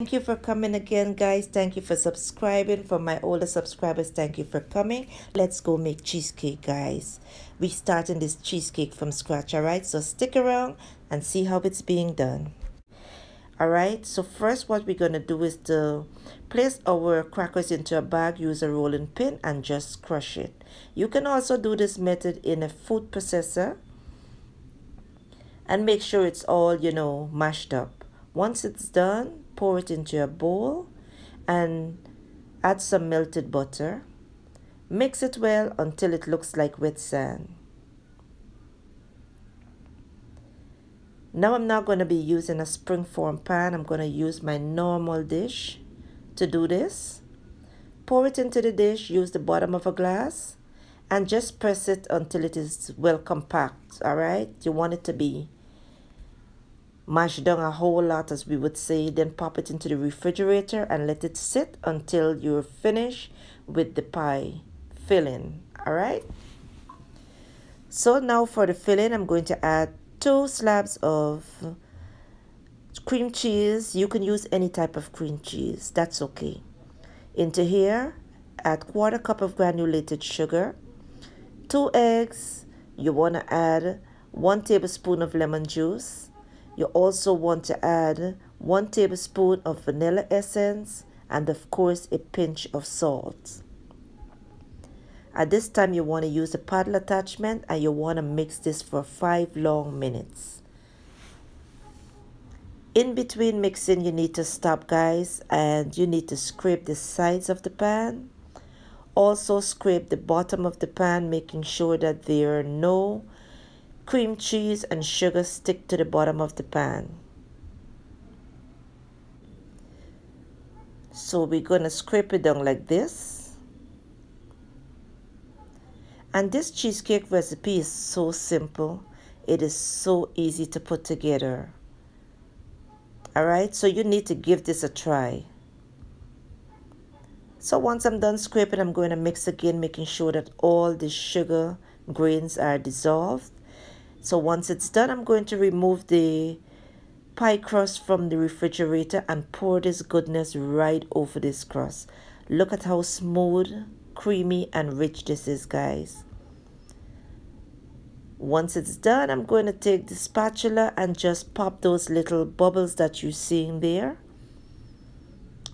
Thank you for coming again, guys. Thank you for subscribing. For my older subscribers, thank you for coming. Let's go make cheesecake, guys. We starting this cheesecake from scratch, all right? So stick around and see how it's being done. All right, so first what we're going to do is to place our crackers into a bag, use a rolling pin and just crush it. You can also do this method in a food processor and make sure it's all, you know, mashed up. Once it's done, pour it into a bowl and add some melted butter. Mix it well until it looks like wet sand. Now I'm not going to be using a springform pan. I'm going to use my normal dish to do this. Pour it into the dish, use the bottom of a glass and just press it until it is well compact, all right? You want it to be mash down a whole lot as we would say then pop it into the refrigerator and let it sit until you're finished with the pie filling. All right? So now for the filling i'm going to add two slabs of cream cheese. You can use any type of cream cheese. That's okay. Into here add quarter cup of granulated sugar two eggs. You want to add one tablespoon of lemon juice you also want to add 1 tablespoon of vanilla essence and of course a pinch of salt. At this time you want to use a paddle attachment and you want to mix this for 5 long minutes. In between mixing you need to stop guys and you need to scrape the sides of the pan. Also scrape the bottom of the pan making sure that there are no cream cheese and sugar stick to the bottom of the pan. So we're going to scrape it down like this. And this cheesecake recipe is so simple. It is so easy to put together. Alright, so you need to give this a try. So once I'm done scraping, I'm going to mix again, making sure that all the sugar grains are dissolved. So once it's done, I'm going to remove the pie crust from the refrigerator and pour this goodness right over this crust. Look at how smooth, creamy, and rich this is, guys. Once it's done, I'm going to take the spatula and just pop those little bubbles that you're seeing there.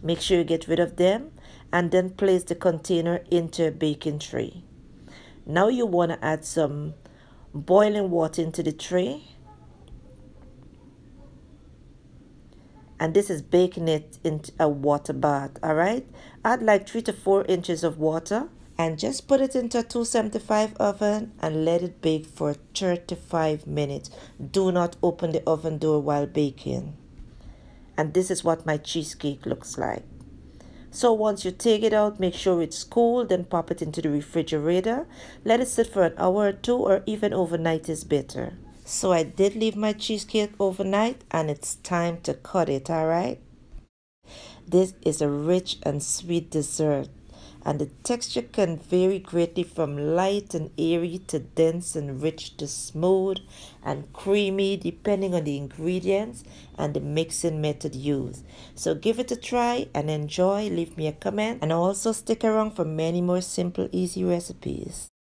Make sure you get rid of them and then place the container into a baking tray. Now you want to add some boiling water into the tray. And this is baking it into a water bath all right? Add like three to four inches of water and just put it into a 275 oven and let it bake for 35 minutes. Do not open the oven door while baking. And this is what my cheesecake looks like so once you take it out, make sure it's cool, then pop it into the refrigerator. Let it sit for an hour or two or even overnight is better. So I did leave my cheesecake overnight and it's time to cut it, alright? This is a rich and sweet dessert and the texture can vary greatly from light and airy to dense and rich to smooth and creamy depending on the ingredients and the mixing method used. So give it a try and enjoy. Leave me a comment and also stick around for many more simple easy recipes.